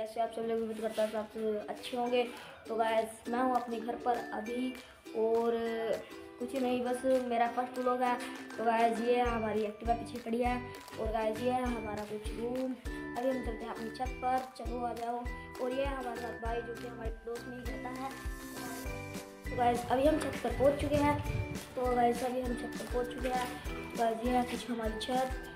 कैसे आप सब लोग उम्मीद करता हूँ आप सब अच्छे होंगे। तो गाइस मैं हूँ अपने घर पर अभी, और कुछ नहीं, बस मेरा फ़र्स्ट व्लॉग है। तो गाइस ये हमारी एक्टिवा पीछे खड़ी है, और गाइस ये है हमारा कुछ रूम अभी हम चलते हैं अपनी छत पर। चलो, आ जाओ। और ये है हमारे साथ भाई, जो कि हमारे दोस्त में ही रहता है। तो गाइस अभी हम छत पर पहुँच चुके हैं। तो गाइस अभी हम छत पर पहुँच चुके हैं। तो गाइस ये है कुछ हमारी छत।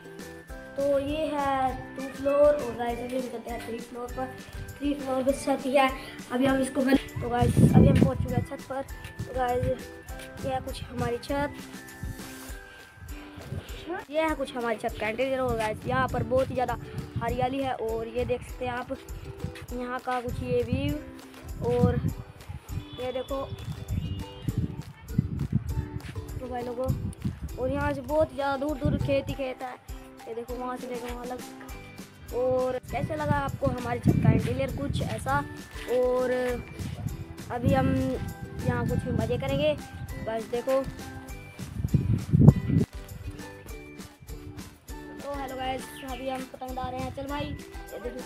तो ये है टू फ्लोर और गाइस अभी हम चलते हैं थ्री फ्लोर पर। थ्री फ्लोर पर छत ही है। अभी हम इसको बन तो गाइस अभी हम पहुँच चुके हैं छत पर। तो गाइस ये है कुछ हमारी छत। ये है कुछ हमारी छत का इंटीरियर और गाइस यहाँ पर बहुत ही ज़्यादा हरियाली है, और ये देख सकते हैं आप, यहाँ का कुछ ये व्यू और ये देखो। तो भाई लोगों, और यहाँ से बहुत ज़्यादा दूर दूर खेत खेत है। ये देखो वहाँ से देखो वहाँ लग और कैसे लगा आपको हमारी छत का इंटीरियर कुछ ऐसा? और अभी हम यहाँ कुछ मज़े करेंगे। बस देखो। तो हेलो गाइस अभी हम पतंग डाल रहे हैं। चल भाई, ये देखो।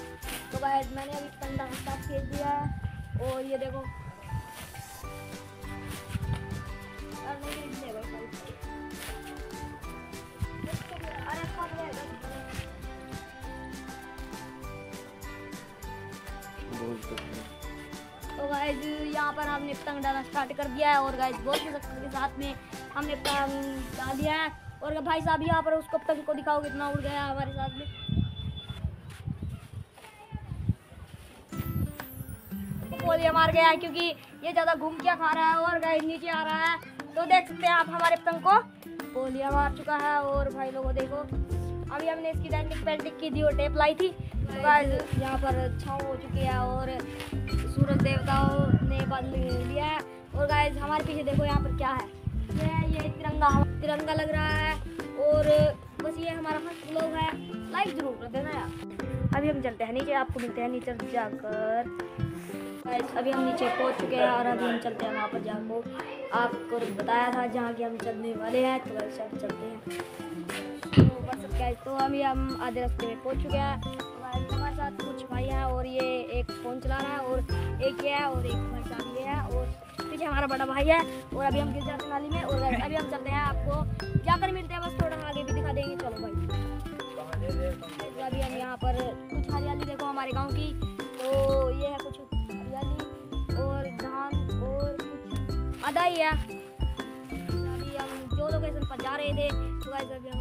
तो गाइस मैंने अभी पतंग स्टार्ट दिया। और ये देखो तो गाइज़ यहाँ पर हमने पतंग डालना स्टार्ट कर दिया है और गाइज़ बहुत ही सक्सेस के साथ में हमने पतंग डाल दिया है। और भाई साहब यहाँ पर उसको पतंग को दिखाओ कितना उड़ गया हमारे साथ में। मार गया है क्योंकि ये ज़्यादा घूम क्या खा रहा है और गाइज़ नीचे आ रहा है। तो देख सकते हैं आप हमारे पतंग को। पोलिया मार चुका है और भाई लोगों, देखो। अभी हमने इसकी डेंटिंग पेंटिंग की थी और टेप लाई थी। यहाँ पर छाँव हो चुकी है और सूरज देवताओं ने बदल लिया है। और गाइज़ हमारे पीछे देखो यहाँ पर क्या है। ये ये तिरंगा तिरंगा लग रहा है। और बस ये हमारा फ़र्स्ट लोग है। लाइक ज़रूर कर देना यार। अभी हम चलते हैं नीचे, आपको मिलते हैं नीचे जाकर। गाइस अभी हम नीचे पहुँच चुके हैं और अभी हम चलते हैं वहाँ पर जाको आपको बताया था जहाँ की हम चलने वाले हैं तो वैसे चलते हैं। तो बस गाइस तो अभी हम आधे रास्ते में पहुँच चुके हैं। गाइस हमारे साथ कुछ भाई हैं और ये एक फ़ोन चला रहा है और एक ये है और एक भाई साहब ये है और पीछे हमारा बड़ा भाई है और अभी हम गिर जाते हैं नाली में और अभी हम चलते हैं आपको। जाकर मिलते हैं? बस थोड़ा आगे भी दिखा देंगे। चलो भाई। तो अभी हम यहाँ पर कुछ हरियाली देखो हमारे गाँव की। तो ये है कुछ हरियाली और धान और कुछ आधा ही है। अभी हम जो लोकेशन पर जा रहे थे तो अभी हम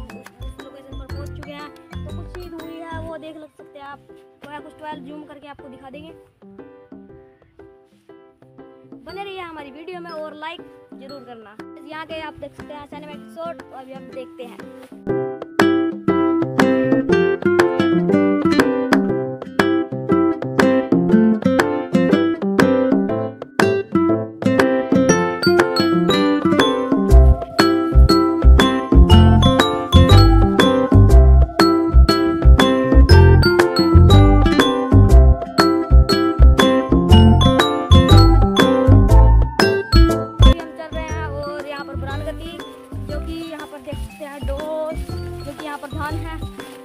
आप तो कुछ ट्वेल्व जूम करके आपको दिखा देंगे। बने रहिए हमारी वीडियो में और लाइक ज़रूर करना। यहाँ के आप देख सकते हैं सिनेमैटिक शॉर्ट और अभी हम देखते हैं। जो कि यहाँ पर धान है।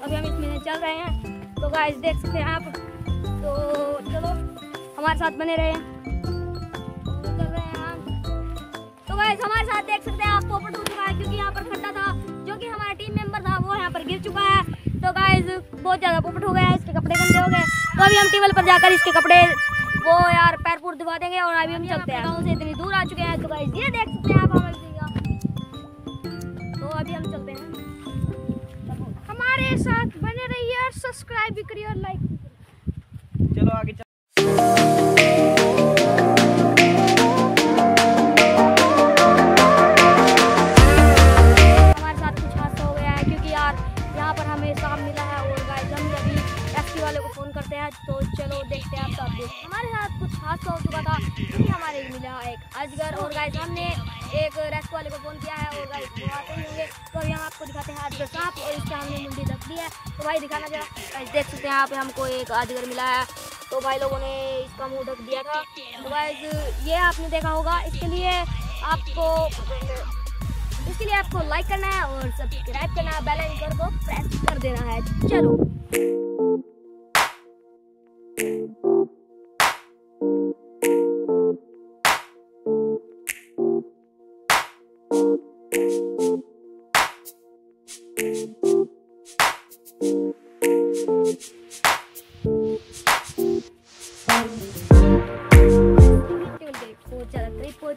अभी हम इसमें चल रहे हैं। तो गाइस देख सकते हैं आप। तो चलो हमारे साथ बने रहे। चल रहे हैं हम। तो गाइस हमारे साथ देख सकते हैं आप पोपट हो चुका है क्योंकि यहाँ पर खड्डा था जो कि हमारा टीम मेंबर था वो यहाँ पर गिर चुका है। तो गाइस बहुत ज़्यादा पोपट हो गया है इसके कपड़े गंदे हो गए। तो अभी हम टेबल पर जाकर इसके कपड़े वो यार पैर पूर दिखा देंगे और अभी हम चलते हैं। गाँव से इतनी दूर आ चुके हैं तो गाइस ये देख सकते हैं आप हमारे तो अभी हम चलते हैं। हमारे साथ बने रहिए और सब्सक्राइब भी करिए और लाइक भी करिए। चलो आगे चल। हैं अजगर सांप और इसके हमने मुंडी रख दी है। तो भाई दिखाना जरा देख सकते हैं यहाँ पे हमको एक अजगर मिला है। तो भाई लोगों ने इसका मुँह ढक दिया था। तो गाइस ये आपने देखा होगा, इसके लिए आपको, इसके लिए आपको लाइक करना है और सब्सक्राइब करना है बेल आइकन को प्रेस कर देना है। चलो।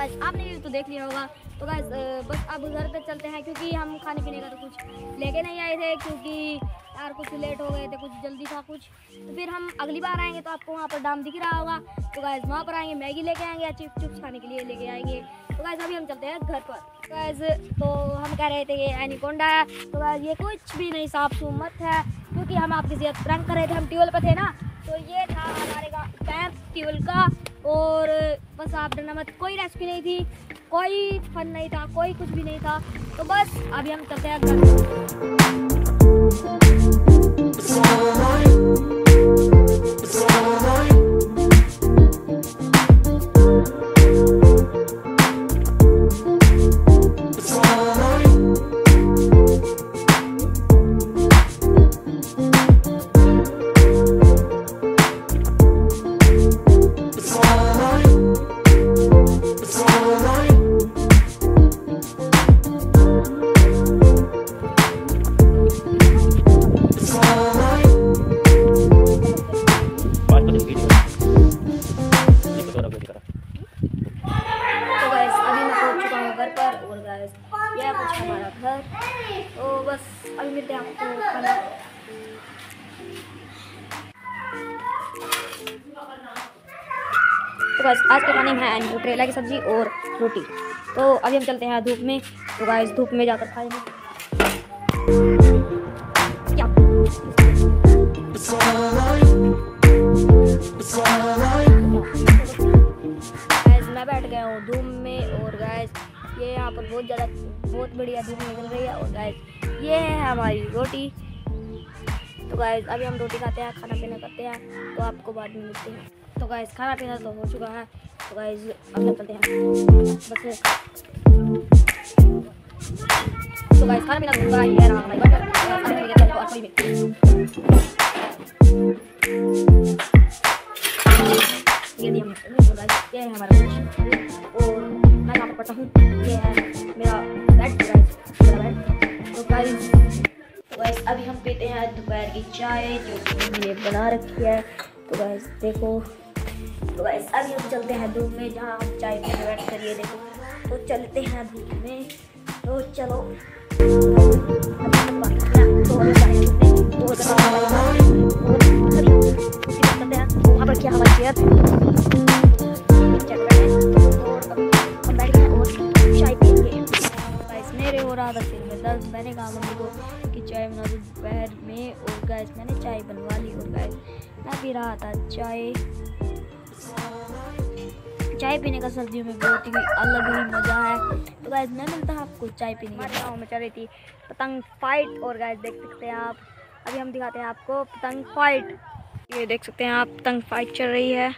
गाइस आपने ये तो देख लिया होगा। तो गाइस बस अब घर पे चलते हैं, क्योंकि हम खाने पीने का तो कुछ लेके नहीं आए थे, क्योंकि यार कुछ लेट हो गए थे, कुछ जल्दी था कुछ। तो फिर हम अगली बार आएँगे तो आपको वहाँ पर दाम दिख रहा होगा। तो गाइस वहाँ पर आएँगे, मैगी लेके आएँगे या चिप्स चिप्स खाने के लिए लेके आएँगे। तो गाइस अभी हम चलते हैं घर पर। गाइस तो हम कह रहे थे ये एनिकोंडा है। तो गाइस ये कुछ भी नहीं, साफ़ सुमत है, क्योंकि हम आपकी सेहत प्रंग कर रहे थे, हम ट्यूबवेल पर थे ना। तो ये था हमारे कैंप ट्यूबवेल का और बस आप डरना मत कोई रेसिपी नहीं थी कोई फन नहीं था कोई कुछ भी नहीं था तो बस अभी हम चलते हैं घर तो बस, आज के खाने है न्यूट्रेला की सब्ज़ी और रोटी। तो अभी हम चलते हैं धूप में। तो गैस धूप में जाकर खाएँगे। मैं बैठ गया हूँ धूप में और गैस ये यहाँ पर बहुत ज़्यादा, बहुत बढ़िया धूप निकल रही है। और गैस ये है हमारी रोटी। तो गैस अभी हम रोटी खाते हैं, खाना पीना करते हैं। तो आपको बाद में मिलते हैं। तो गाइस खाना पीना तो हो चुका है। तो गाइस अब निकलते हैं। बस तो गाइस खाना पीना तो हो गया ये रहा हमारी। बटर अभी हम अभी हम चलते हैं धूप में, जहाँ हम चाय पीने बैठ करिए देखो। तो चलते हैं धूप में। तो चलो। मैंने कहा मम्मी को कि चाय बना दो दोपहर में और गाइस मैंने चाय बनवा ली और गाइस मैं पी रहा था चाय चाय पीने का सर्दियों में बहुत ही अलग ही मज़ा है। तो गाइस मैं मिलता हूँ आपको चाय पीने के गाँव में चल रही थी पतंग फाइट और गाइस देख सकते हैं आप। अभी हम दिखाते हैं आपको पतंग फाइट ये देख सकते हैं आप पतंग फाइट चल रही है।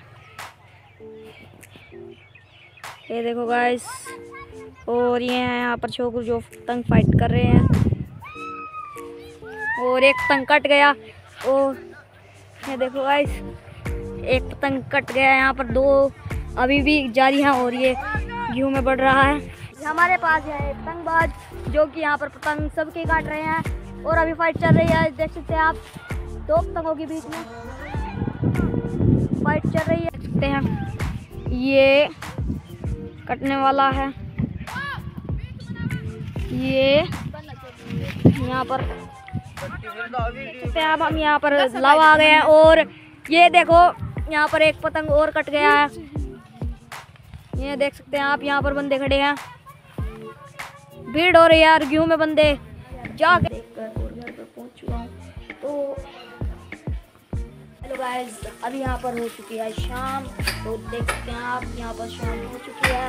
ये देखो गाइस और ये हैं यहाँ पर छोकरू जो पतंग फाइट कर रहे हैं। और एक पतंग कट गया। और ये देखो गाइस एक पतंग कट गया है यहाँ पर दो अभी भी जारी हैं और ये गेहूँ में बढ़ रहा है। हमारे पास है पतंगबाज जो कि यहाँ पर पतंग सबके काट रहे हैं और अभी फाइट चल रही है देख सकते हैं आप दो पतंगों के बीच में फाइट चल रही है। देख सकते हैं ये कटने वाला है। ये यहाँ पर सकते हैं आप हम यहाँ पर लावा आ गए हैं और ये देखो यहाँ पर एक पतंग और कट गया है। ये देख सकते हैं आप, यहाँ पर बंदे खड़े हैं। भीड़ हो रही है यार गेहूँ में बंदे? और घर पर पहुँच चुका हूँ। तो गाइस अभी यहाँ पर हो चुकी है शाम। तो देख सकते हैं आप, यहाँ पर शाम हो चुकी है।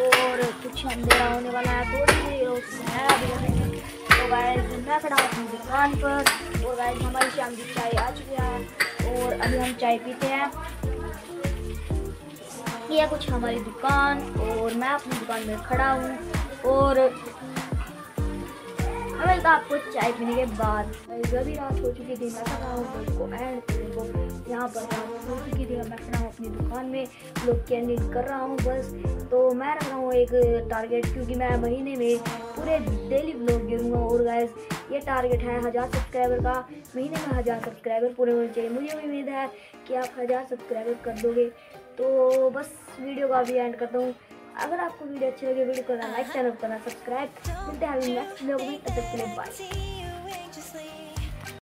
और कुछ अंधेरा होने वाला है, थोड़ी सी रोशनी है अभी। तो गाइस मैं खड़ा हूँ दुकान पर। और गाइस हमारी शाम की चाय आ चुकी है। और अभी हम चाय पीते हैं। ये कुछ हमारी दुकान और मैं अपनी दुकान में खड़ा हूँ और मिलता आपको चाय पीने के बाद, अभी रात हो चुकी थी, मैं खड़ा हूँ यहाँ पर चुकी थी मैं खड़ा हूँ अपनी दुकान में लोग कैंडल कर रहा हूँ, बस। तो मैं रख रहा हूँ एक टारगेट क्योंकि मैं महीने में पूरे डेली ब्लॉग गिरूँगा और गैस ये टारगेट है हज़ार सब्सक्राइबर का। महीने में हज़ार सब्सक्राइबर पूरे होने चाहिए। मुझे उम्मीद है कि आप हज़ार सब्सक्राइबर कर दोगे। तो बस वीडियो का भी एंड करता हूँ। अगर आपको वीडियो अच्छी लगे वीडियो को लाइक चैनल करना सब्सक्राइब मिलते हैं नेक्स्ट वीडियो में। तब तक के लिए बाय